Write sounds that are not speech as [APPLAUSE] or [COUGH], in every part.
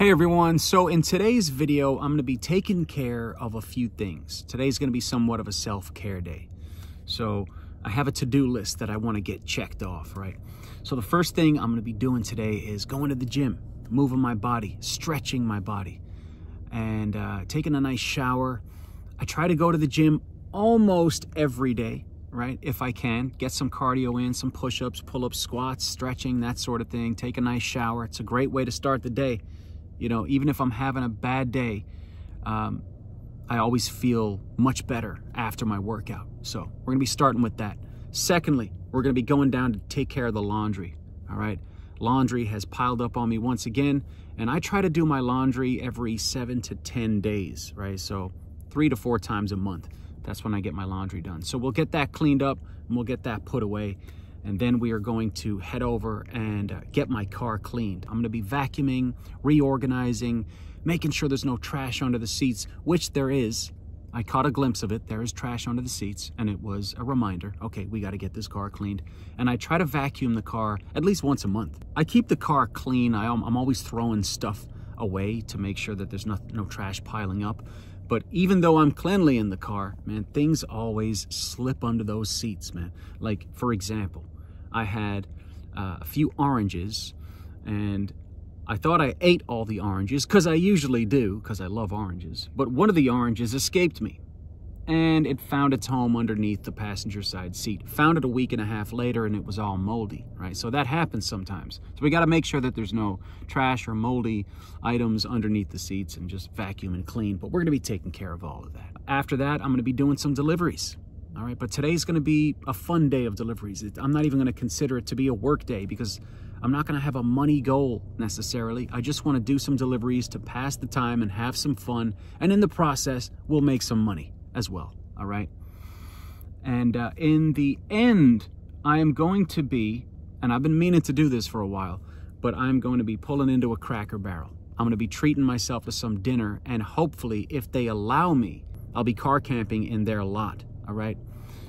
Hey everyone, so in today's video, I'm gonna be taking care of a few things. Today's gonna be somewhat of a self-care day. So I have a to-do list that I wanna get checked off, right? So the first thing I'm gonna be doing today is going to the gym, moving my body, stretching my body, and uh, taking a nice shower. I try to go to the gym almost every day, right? If I can, get some cardio in, some push-ups, pull-ups, squats, stretching, that sort of thing. Take a nice shower. It's a great way to start the day. You know, even if I'm having a bad day, um, I always feel much better after my workout. So we're gonna be starting with that. Secondly, we're gonna be going down to take care of the laundry, all right? Laundry has piled up on me once again, and I try to do my laundry every seven to 10 days, right? So three to four times a month. That's when I get my laundry done. So we'll get that cleaned up and we'll get that put away and then we are going to head over and uh, get my car cleaned. I'm going to be vacuuming, reorganizing, making sure there's no trash under the seats, which there is. I caught a glimpse of it. There is trash under the seats, and it was a reminder okay, we got to get this car cleaned. And I try to vacuum the car at least once a month. I keep the car clean. I, am always throwing stuff away to make sure that there's no, no trash piling up. But even though I'm cleanly in the car, man, things always slip under those seats, man. Like, for example, I had uh, a few oranges and I thought I ate all the oranges because I usually do because I love oranges. But one of the oranges escaped me and it found its home underneath the passenger side seat. Found it a week and a half later and it was all moldy, right? So that happens sometimes. So we got to make sure that there's no trash or moldy items underneath the seats and just vacuum and clean. But we're going to be taking care of all of that. After that, I'm going to be doing some deliveries. All right, but today's going to be a fun day of deliveries. I'm not even going to consider it to be a work day because I'm not going to have a money goal necessarily. I just want to do some deliveries to pass the time and have some fun. And in the process, we'll make some money as well. All right. And uh, in the end, I am going to be, and I've been meaning to do this for a while, but I'm going to be pulling into a cracker barrel. I'm going to be treating myself to some dinner, and hopefully, if they allow me, I'll be car camping in their lot all right?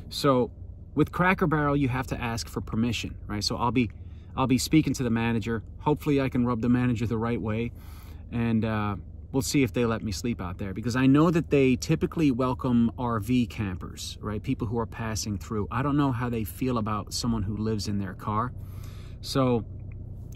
So with Cracker Barrel, you have to ask for permission, right? So I'll be I'll be speaking to the manager. Hopefully I can rub the manager the right way and uh, we'll see if they let me sleep out there because I know that they typically welcome RV campers, right? People who are passing through. I don't know how they feel about someone who lives in their car. So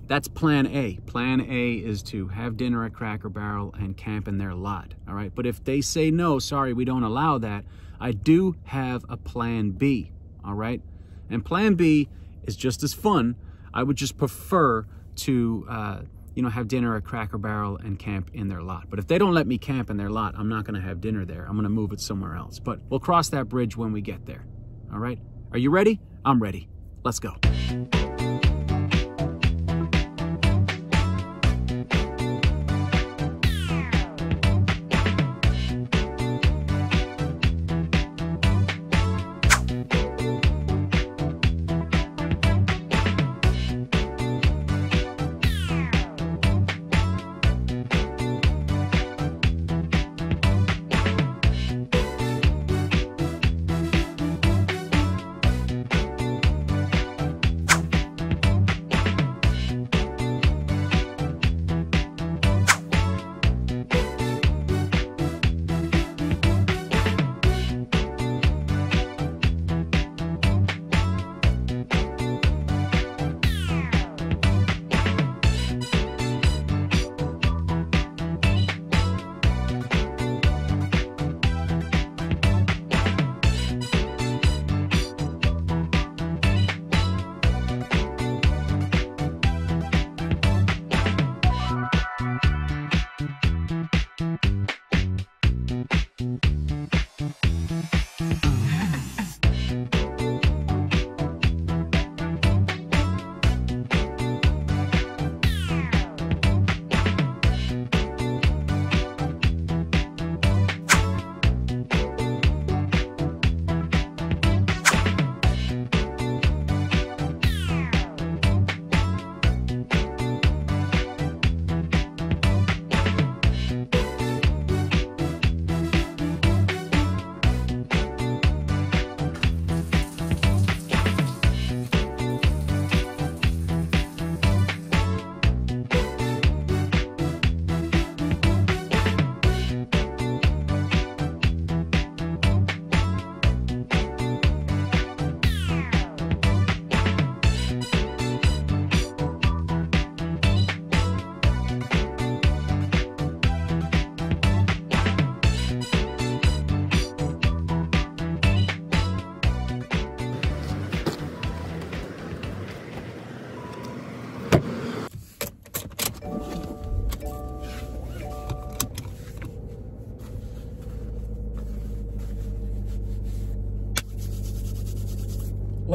that's plan A. Plan A is to have dinner at Cracker Barrel and camp in their lot, all right? But if they say no, sorry, we don't allow that, I do have a plan B, all right? And plan B is just as fun. I would just prefer to, uh, you know, have dinner at Cracker Barrel and camp in their lot. But if they don't let me camp in their lot, I'm not going to have dinner there. I'm going to move it somewhere else. But we'll cross that bridge when we get there. All right? Are you ready? I'm ready. Let's go.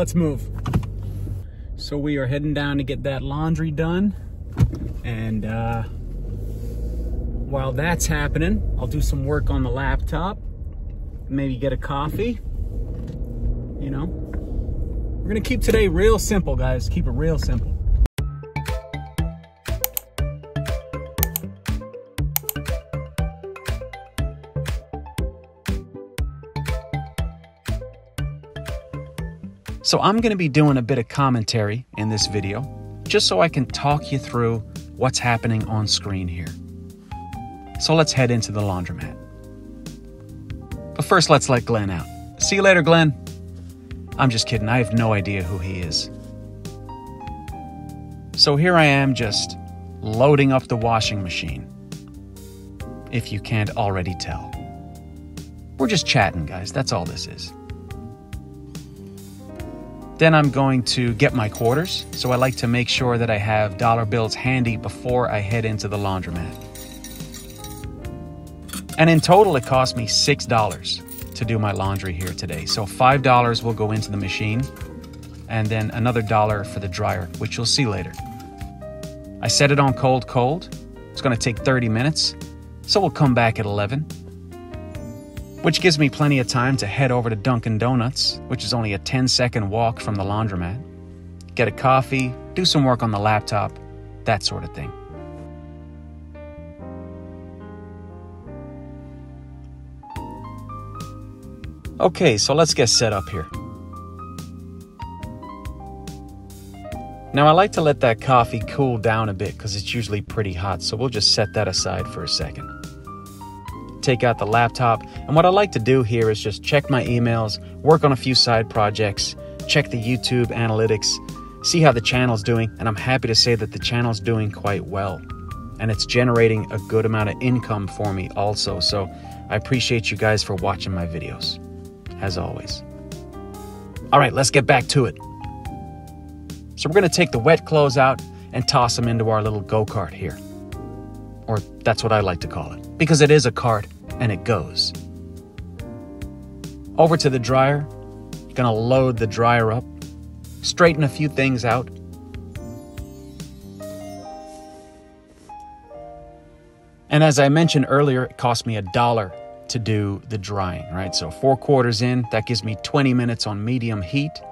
Let's move. So we are heading down to get that laundry done. And uh, while that's happening, I'll do some work on the laptop, maybe get a coffee, you know. We're gonna keep today real simple, guys. Keep it real simple. So I'm going to be doing a bit of commentary in this video, just so I can talk you through what's happening on screen here. So let's head into the laundromat. But first, let's let Glenn out. See you later, Glenn. I'm just kidding. I have no idea who he is. So here I am just loading up the washing machine. If you can't already tell. We're just chatting, guys. That's all this is. Then I'm going to get my quarters, so I like to make sure that I have dollar bills handy before I head into the laundromat. And in total, it cost me $6 to do my laundry here today. So $5 will go into the machine, and then another dollar for the dryer, which you'll see later. I set it on cold cold. It's going to take 30 minutes, so we'll come back at 11 which gives me plenty of time to head over to Dunkin' Donuts, which is only a 10 second walk from the laundromat, get a coffee, do some work on the laptop, that sort of thing. Okay, so let's get set up here. Now, I like to let that coffee cool down a bit because it's usually pretty hot, so we'll just set that aside for a second take out the laptop. And what I like to do here is just check my emails, work on a few side projects, check the YouTube analytics, see how the channel's doing. And I'm happy to say that the channel's doing quite well. And it's generating a good amount of income for me also. So I appreciate you guys for watching my videos, as always. All right, let's get back to it. So we're going to take the wet clothes out and toss them into our little go kart here. Or that's what I like to call it because it is a cart and it goes. Over to the dryer, gonna load the dryer up, straighten a few things out. And as I mentioned earlier, it cost me a dollar to do the drying, right? So four quarters in, that gives me 20 minutes on medium heat.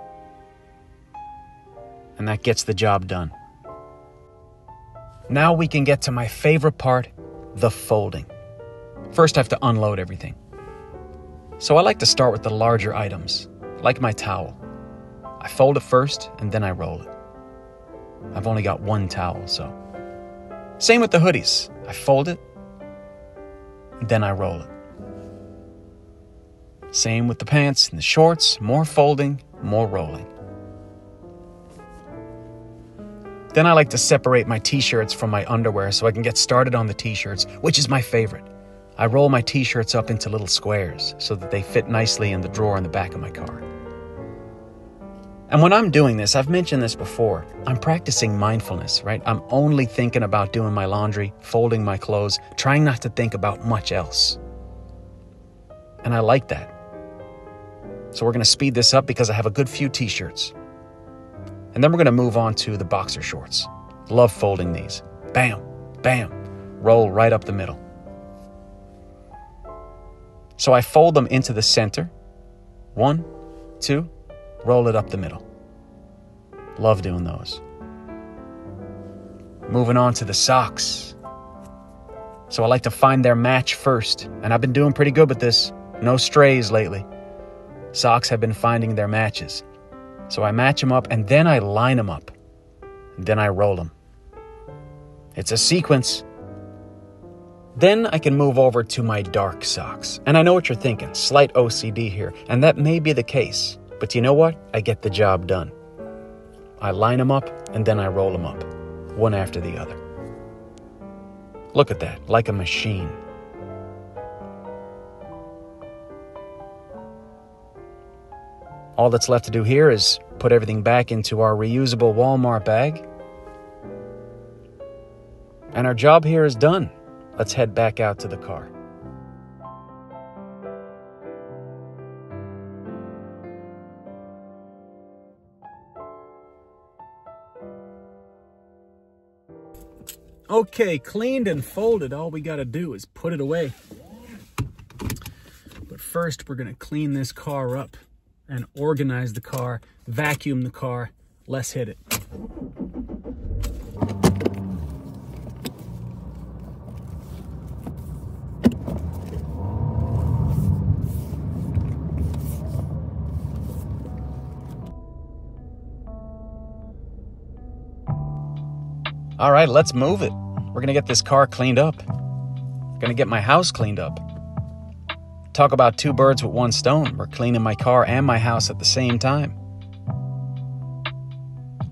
And that gets the job done. Now we can get to my favorite part, the folding. First, I have to unload everything. So I like to start with the larger items, like my towel. I fold it first and then I roll it. I've only got one towel, so. Same with the hoodies. I fold it, then I roll it. Same with the pants and the shorts, more folding, more rolling. Then I like to separate my t shirts from my underwear so I can get started on the t shirts, which is my favorite. I roll my t shirts up into little squares so that they fit nicely in the drawer in the back of my car. And when I'm doing this, I've mentioned this before, I'm practicing mindfulness, right? I'm only thinking about doing my laundry, folding my clothes, trying not to think about much else. And I like that. So we're going to speed this up because I have a good few t shirts. And then we're going to move on to the boxer shorts. Love folding these. Bam, bam, roll right up the middle. So I fold them into the center. One, two, roll it up the middle. Love doing those. Moving on to the socks. So I like to find their match first, and I've been doing pretty good with this. No strays lately. Socks have been finding their matches. So I match them up and then I line them up. Then I roll them. It's a sequence. Then I can move over to my dark socks. And I know what you're thinking slight OCD here, and that may be the case. But you know what? I get the job done. I line them up and then I roll them up, one after the other. Look at that, like a machine. All that's left to do here is put everything back into our reusable Walmart bag. And our job here is done. Let's head back out to the car. Okay, cleaned and folded. All we gotta do is put it away. But first, we're gonna clean this car up and organize the car, vacuum the car. Let's hit it. All right, let's move it. We're gonna get this car cleaned up. Gonna get my house cleaned up. Talk about two birds with one stone. We're cleaning my car and my house at the same time.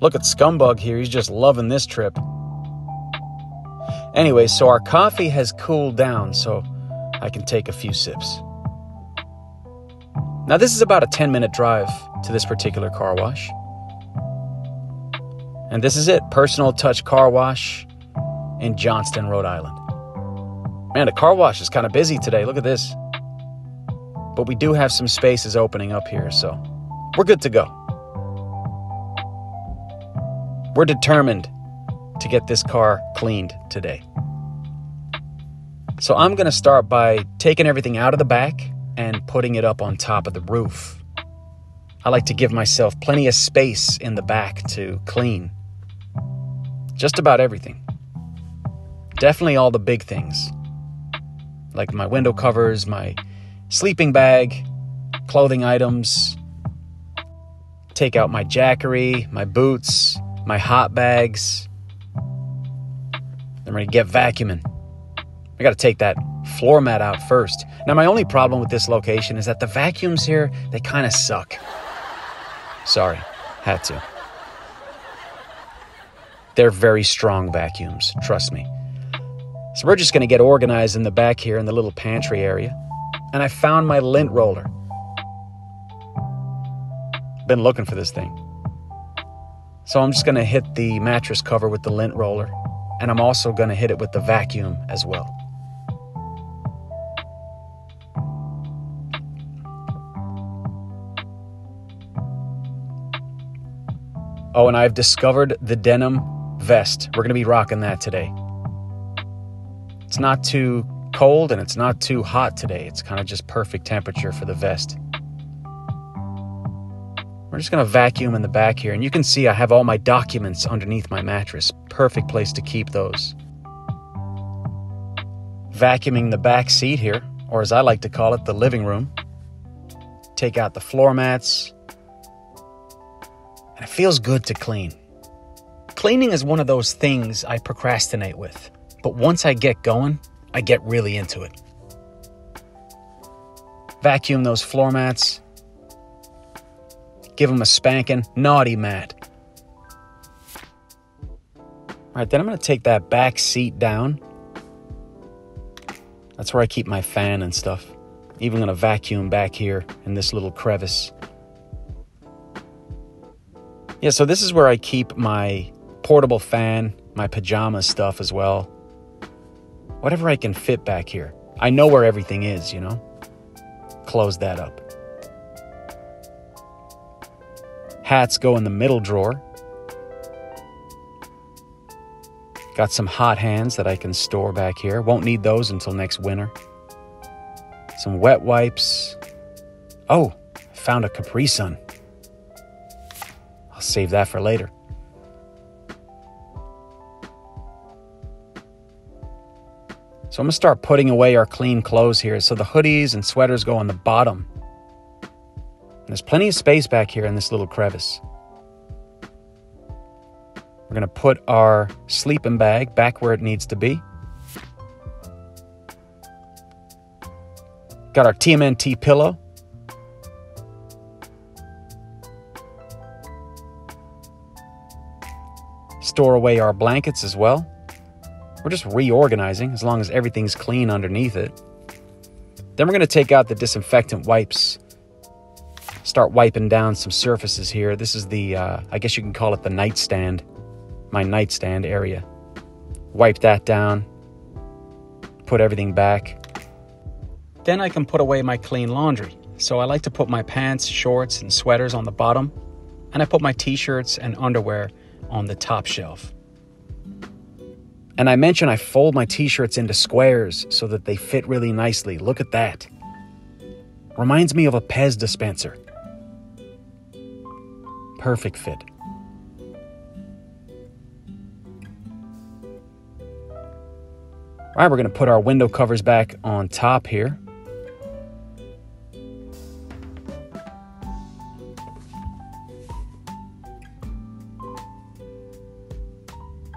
Look at Scumbug here, he's just loving this trip. Anyway, so our coffee has cooled down, so I can take a few sips. Now, this is about a 10 minute drive to this particular car wash. And this is it Personal Touch Car Wash in Johnston, Rhode Island. Man, the car wash is kind of busy today. Look at this. But we do have some spaces opening up here, so we're good to go. We're determined to get this car cleaned today. So I'm going to start by taking everything out of the back and putting it up on top of the roof. I like to give myself plenty of space in the back to clean just about everything. Definitely all the big things, like my window covers, my sleeping bag, clothing items. Take out my jackery, my boots, my hot bags. I'm ready to get vacuuming. I got to take that floor mat out first. Now, my only problem with this location is that the vacuums here, they kind of suck. Sorry, had to. They're very strong vacuums, trust me. So we're just going to get organized in the back here in the little pantry area. And I found my lint roller. Been looking for this thing. So I'm just going to hit the mattress cover with the lint roller. And I'm also going to hit it with the vacuum as well. Oh, and I've discovered the denim vest. We're going to be rocking that today. It's not too cold and it's not too hot today. It's kind of just perfect temperature for the vest. We're just going to vacuum in the back here. And you can see I have all my documents underneath my mattress. Perfect place to keep those. Vacuuming the back seat here, or as I like to call it, the living room. Take out the floor mats. And it feels good to clean. Cleaning is one of those things I procrastinate with, but once I get going, I get really into it. Vacuum those floor mats, give them a spanking, naughty mat. All right, then I'm going to take that back seat down. That's where I keep my fan and stuff. Even going to vacuum back here in this little crevice. Yeah, so this is where I keep my portable fan, my pajama stuff as well. Whatever I can fit back here. I know where everything is, you know? Close that up. Hats go in the middle drawer. Got some hot hands that I can store back here. Won't need those until next winter. Some wet wipes. Oh, found a Capri Sun. I'll save that for later. So I'm gonna start putting away our clean clothes here. So the hoodies and sweaters go on the bottom. And there's plenty of space back here in this little crevice. We're gonna put our sleeping bag back where it needs to be. Got our TMNT pillow. Store away our blankets as well. We're just reorganizing as long as everything's clean underneath it. Then we're going to take out the disinfectant wipes. Start wiping down some surfaces here. This is the, uh, I guess you can call it the nightstand, my nightstand area. Wipe that down. Put everything back. Then I can put away my clean laundry. So I like to put my pants, shorts, and sweaters on the bottom, and I put my t shirts and underwear on the top shelf. And I mentioned I fold my t-shirts into squares so that they fit really nicely. Look at that. Reminds me of a Pez dispenser. Perfect fit. All right, we're going to put our window covers back on top here.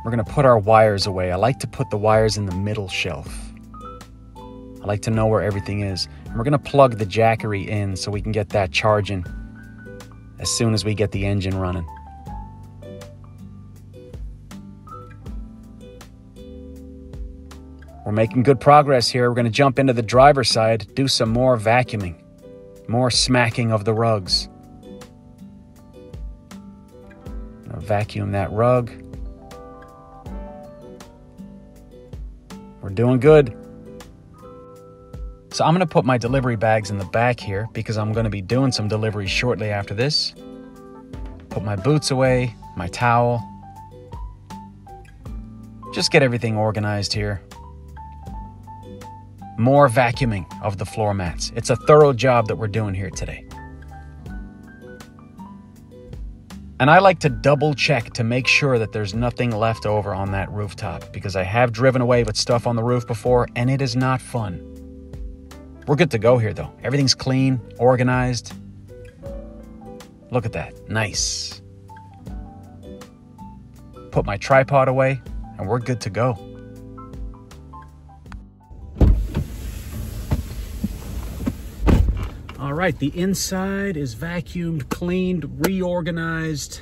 We're going to put our wires away. I like to put the wires in the middle shelf. I like to know where everything is. And we're going to plug the Jackery in so we can get that charging as soon as we get the engine running. We're making good progress here. We're going to jump into the driver's side, do some more vacuuming, more smacking of the rugs. Vacuum that rug. Doing good. So I'm going to put my delivery bags in the back here because I'm going to be doing some deliveries shortly after this. Put my boots away, my towel. Just get everything organized here. More vacuuming of the floor mats. It's a thorough job that we're doing here today. And I like to double check to make sure that there's nothing left over on that rooftop because I have driven away with stuff on the roof before and it is not fun. We're good to go here though. Everything's clean, organized. Look at that. Nice. Put my tripod away and we're good to go. Right, the inside is vacuumed, cleaned, reorganized.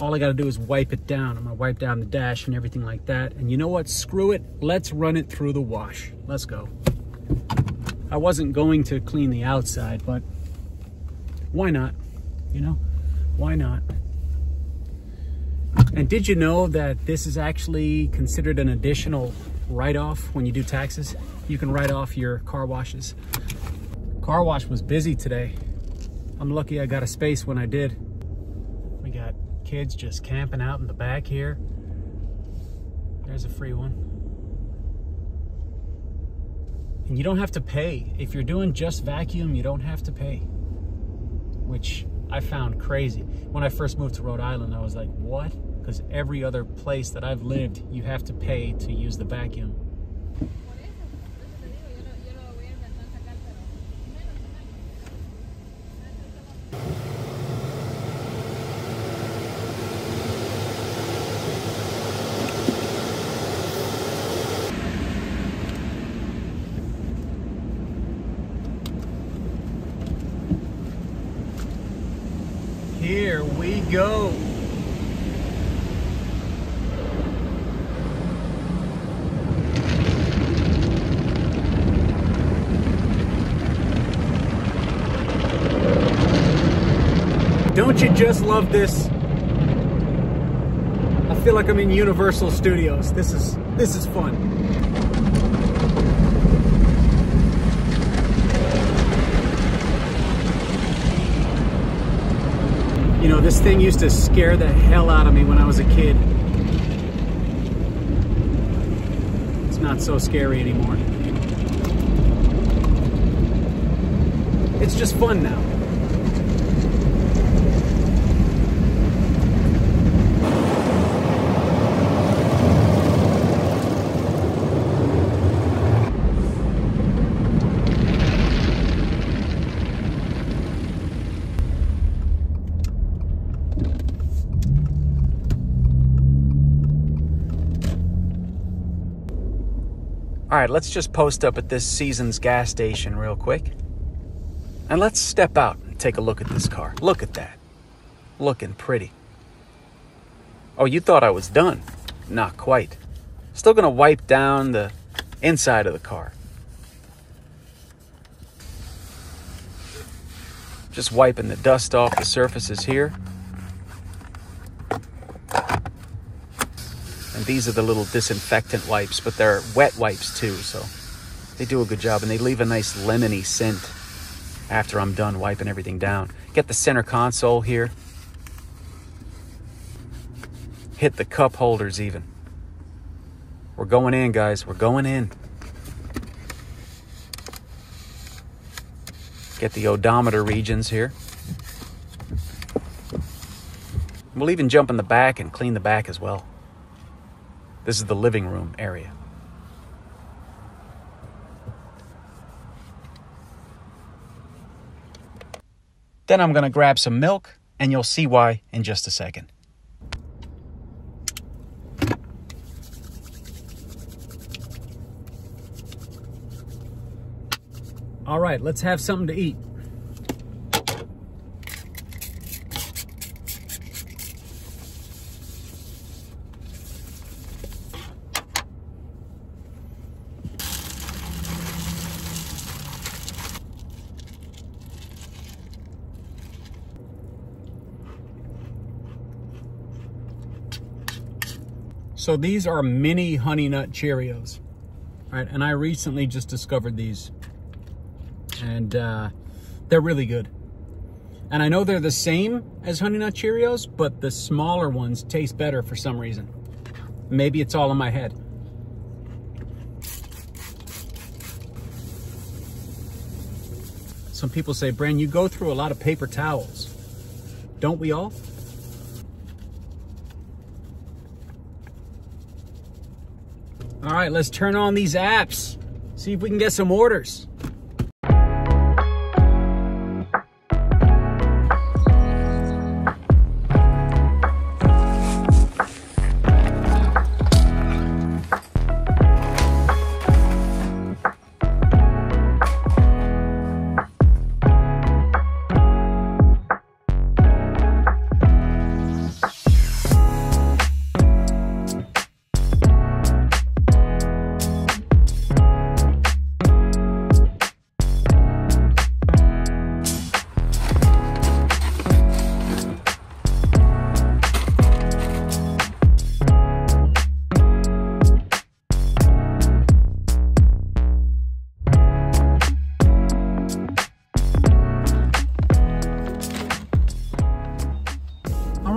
All I gotta do is wipe it down. I'm gonna wipe down the dash and everything like that. And you know what, screw it, let's run it through the wash. Let's go. I wasn't going to clean the outside, but why not? You know, why not? And did you know that this is actually considered an additional write-off when you do taxes? You can write off your car washes. Car wash was busy today. I'm lucky I got a space when I did. We got kids just camping out in the back here. There's a free one. And you don't have to pay. If you're doing just vacuum, you don't have to pay. Which I found crazy. When I first moved to Rhode Island, I was like, what? Because every other place that I've lived, you have to pay to use the vacuum. Here we go. Don't you just love this? I feel like I'm in Universal Studios. This is this is fun. You know, this thing used to scare the hell out of me when I was a kid. It's not so scary anymore. It's just fun now. All right, let's just post up at this Seasons gas station real quick. And let's step out and take a look at this car. Look at that. Looking pretty. Oh, you thought I was done. Not quite. Still gonna wipe down the inside of the car. Just wiping the dust off the surfaces here. And these are the little disinfectant wipes, but they're wet wipes too, so they do a good job. And they leave a nice lemony scent after I'm done wiping everything down. Get the center console here. Hit the cup holders even. We're going in, guys. We're going in. Get the odometer regions here. We'll even jump in the back and clean the back as well. This is the living room area. Then I'm gonna grab some milk and you'll see why in just a second. All right, let's have something to eat. So these are mini honey nut Cheerios, right? And I recently just discovered these and uh, they're really good. And I know they're the same as Honey Nut Cheerios, but the smaller ones taste better for some reason. Maybe it's all in my head. Some people say, Bren, you go through a lot of paper towels. Don't we all? All right, let's turn on these apps. See if we can get some orders.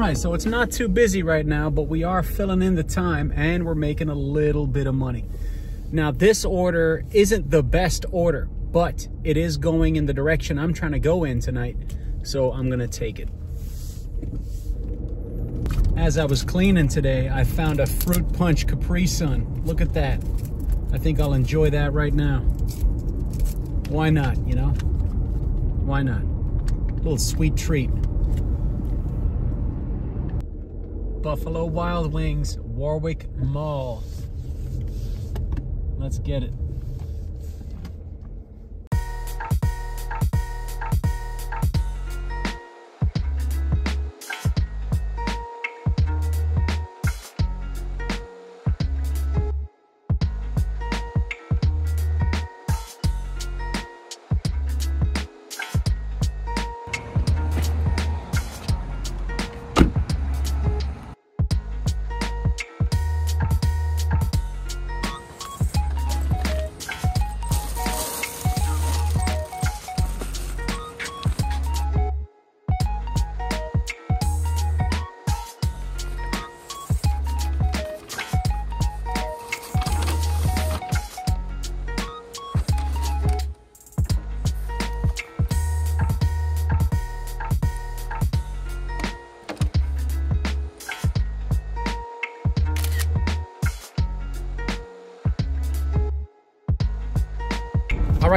Right, so it's not too busy right now, but we are filling in the time and we're making a little bit of money. Now, this order isn't the best order, but it is going in the direction I'm trying to go in tonight, so I'm gonna take it. As I was cleaning today, I found a fruit punch Capri Sun. Look at that. I think I'll enjoy that right now. Why not, you know? Why not? A little sweet treat. Buffalo Wild Wings, Warwick Mall. Let's get it.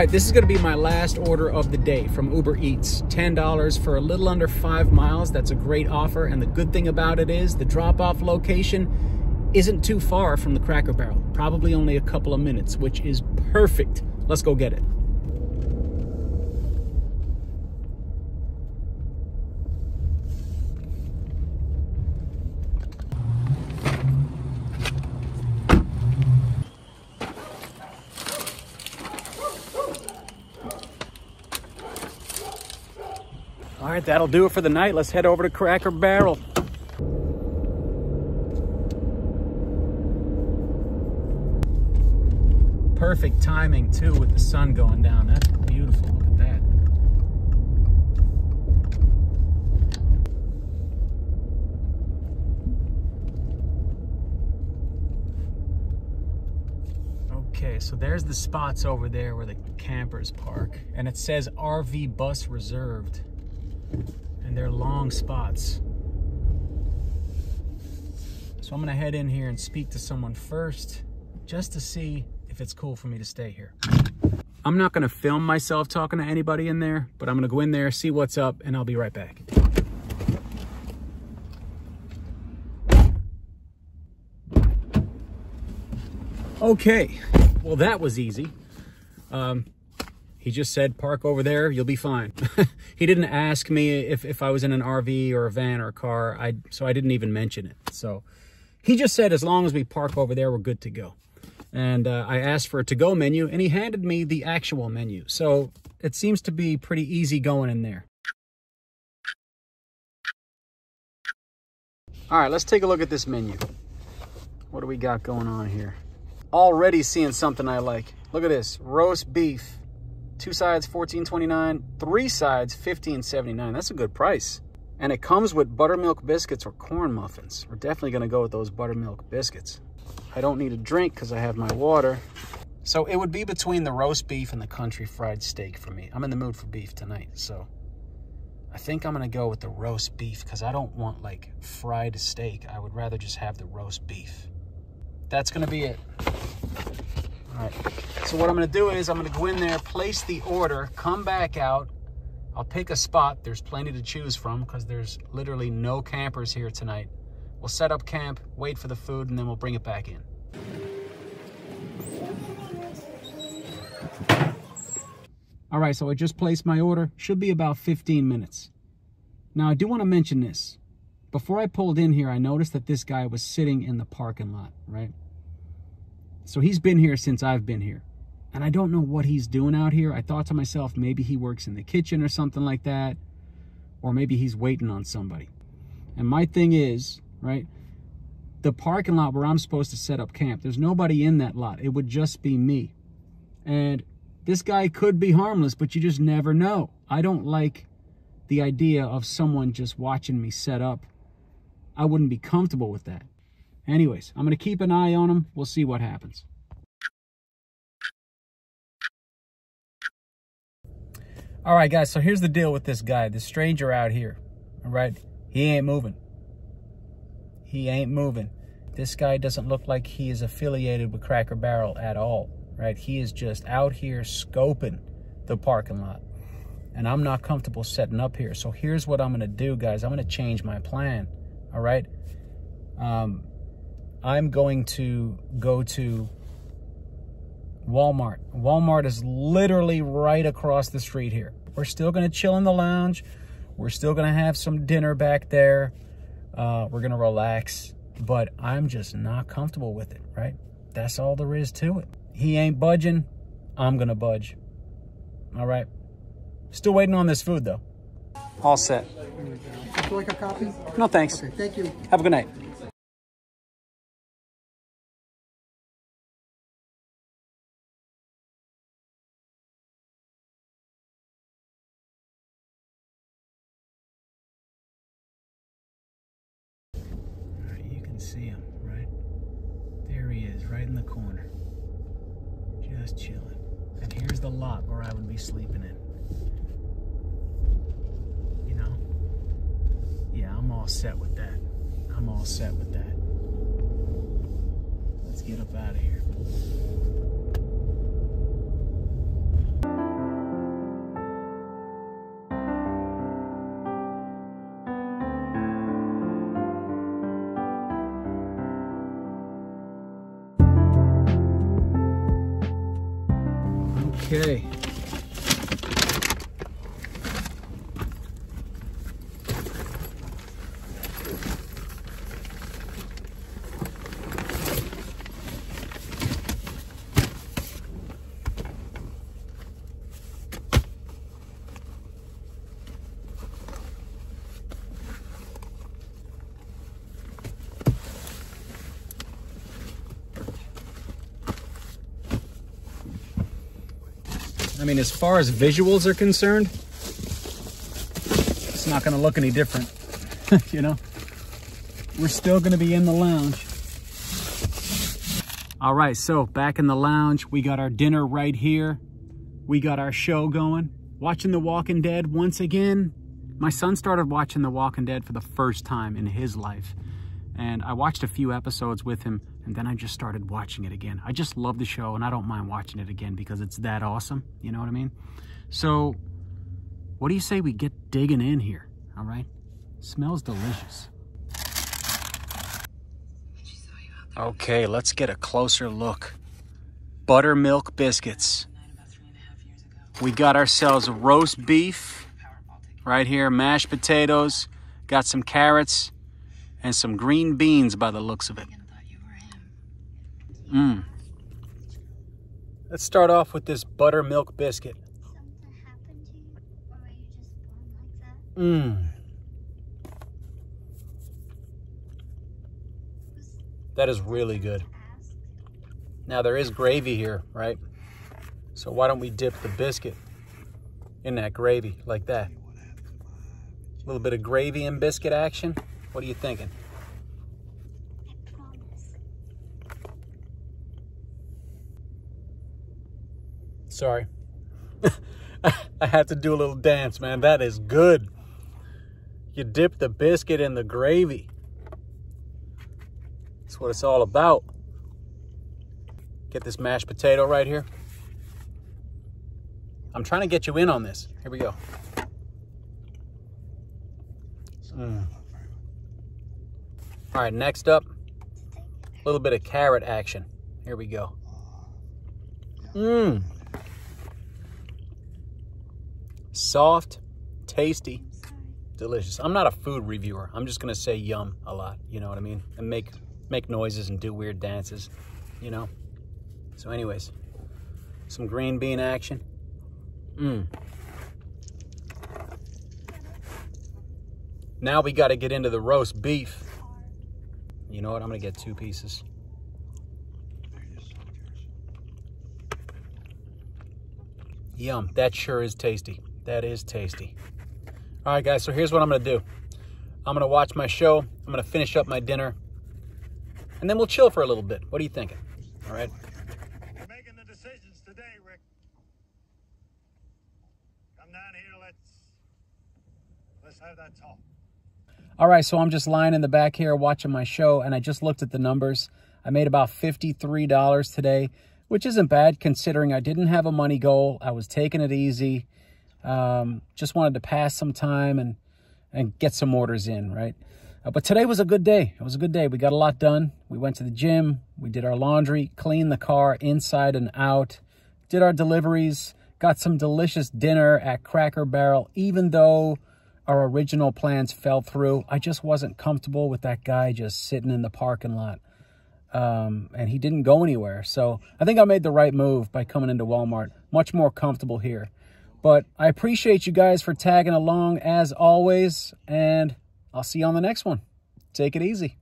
Right, this is gonna be my last order of the day from Uber Eats. $10 for a little under five miles. That's a great offer. And the good thing about it is the drop-off location isn't too far from the Cracker Barrel. Probably only a couple of minutes, which is perfect. Let's go get it. Right, that'll do it for the night. Let's head over to Cracker Barrel. Perfect timing too with the sun going down. That's beautiful. Look at that. Okay, so there's the spots over there where the campers park. And it says RV bus reserved. And they're long spots. So I'm gonna head in here and speak to someone first just to see if it's cool for me to stay here. I'm not gonna film myself talking to anybody in there, but I'm gonna go in there, see what's up, and I'll be right back. Okay, well that was easy. Um, he just said, park over there, you'll be fine. [LAUGHS] he didn't ask me if, if I was in an RV or a van or a car, I, so I didn't even mention it. So he just said, as long as we park over there, we're good to go. And uh, I asked for a to-go menu, and he handed me the actual menu. So it seems to be pretty easy going in there. All right, let's take a look at this menu. What do we got going on here? Already seeing something I like. Look at this, roast beef. Two sides, $14.29. Three sides, $15.79. That's a good price. And it comes with buttermilk biscuits or corn muffins. We're definitely gonna go with those buttermilk biscuits. I don't need a drink because I have my water. So it would be between the roast beef and the country fried steak for me. I'm in the mood for beef tonight, so I think I'm gonna go with the roast beef because I don't want like fried steak. I would rather just have the roast beef. That's gonna be it. All right, so what I'm gonna do is I'm gonna go in there, place the order, come back out. I'll pick a spot. There's plenty to choose from because there's literally no campers here tonight. We'll set up camp, wait for the food, and then we'll bring it back in. All right, so I just placed my order. Should be about 15 minutes. Now, I do want to mention this. Before I pulled in here, I noticed that this guy was sitting in the parking lot, right? So he's been here since I've been here. And I don't know what he's doing out here. I thought to myself, maybe he works in the kitchen or something like that. Or maybe he's waiting on somebody. And my thing is, right, the parking lot where I'm supposed to set up camp, there's nobody in that lot. It would just be me. And this guy could be harmless, but you just never know. I don't like the idea of someone just watching me set up. I wouldn't be comfortable with that. Anyways, I'm going to keep an eye on him. We'll see what happens. All right, guys, so here's the deal with this guy, this stranger out here. All right, he ain't moving. He ain't moving. This guy doesn't look like he is affiliated with Cracker Barrel at all, right? He is just out here scoping the parking lot. And I'm not comfortable setting up here. So here's what I'm going to do, guys. I'm going to change my plan, all right? Um, I'm going to go to Walmart. Walmart is literally right across the street here. We're still going to chill in the lounge. We're still going to have some dinner back there. Uh, we're going to relax. But I'm just not comfortable with it, right? That's all there is to it. He ain't budging. I'm going to budge. All right. Still waiting on this food, though. All set. Would you like a copy? No, thanks. Okay, thank you. Have a good night. Alright, you can see him, right? There he is, right in the corner. Just chilling. And here's the lot where I would be sleeping in. You know? Yeah, I'm all set with that. I'm all set with that. Let's get up out of here. Okay. Mean, as far as visuals are concerned, it's not going to look any different, [LAUGHS] you know? We're still going to be in the lounge. All right, so back in the lounge, we got our dinner right here. We got our show going. Watching The Walking Dead once again. My son started watching The Walking Dead for the first time in his life. And I watched a few episodes with him, and then I just started watching it again. I just love the show, and I don't mind watching it again because it's that awesome. You know what I mean? So, what do you say we get digging in here? All right? Smells delicious. Okay, let's get a closer look. Buttermilk biscuits. We got ourselves roast beef right here, mashed potatoes, got some carrots, and some green beans by the looks of it. Mmm. Let's start off with this buttermilk biscuit. Mmm. That is really good. Now there is gravy here, right? So why don't we dip the biscuit in that gravy like that? A little bit of gravy and biscuit action. What are you thinking? Sorry. [LAUGHS] I had to do a little dance, man. That is good. You dip the biscuit in the gravy. That's what it's all about. Get this mashed potato right here. I'm trying to get you in on this. Here we go. Mm. All right, next up, a little bit of carrot action. Here we go. Mmm. Soft, tasty, delicious. I'm not a food reviewer. I'm just gonna say yum a lot. You know what I mean? And make make noises and do weird dances, you know? So anyways, some green bean action. Mmm. Now we got to get into the roast beef. You know what? I'm going to get two pieces. Yum. That sure is tasty. That is tasty. All right, guys. So here's what I'm going to do. I'm going to watch my show. I'm going to finish up my dinner and then we'll chill for a little bit. What are you thinking? All right. We're making the decisions today, Rick. Come down here. Let's let's have that talk. All right, so I'm just lying in the back here watching my show, and I just looked at the numbers. I made about $53 today, which isn't bad considering I didn't have a money goal. I was taking it easy. Um, just wanted to pass some time and, and get some orders in, right? Uh, but today was a good day. It was a good day. We got a lot done. We went to the gym. We did our laundry, cleaned the car inside and out, did our deliveries, got some delicious dinner at Cracker Barrel, even though our original plans fell through. I just wasn't comfortable with that guy just sitting in the parking lot. Um, and he didn't go anywhere. So I think I made the right move by coming into Walmart. Much more comfortable here. But I appreciate you guys for tagging along as always. And I'll see you on the next one. Take it easy.